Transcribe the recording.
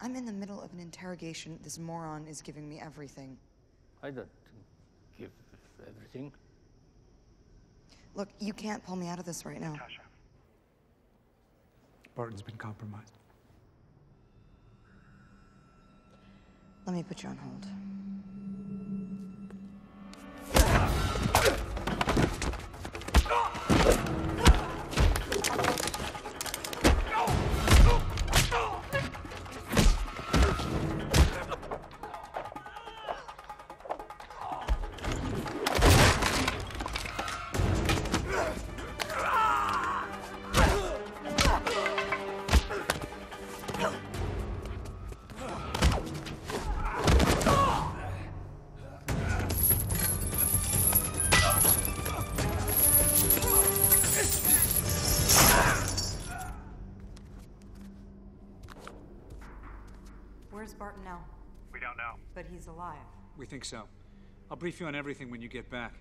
I'm in the middle of an interrogation. This moron is giving me everything. I don't give everything. Look, you can't pull me out of this right now. Tasha. Barton's been compromised. Let me put you on hold. Where's Barton now? We don't know. But he's alive. We think so. I'll brief you on everything when you get back.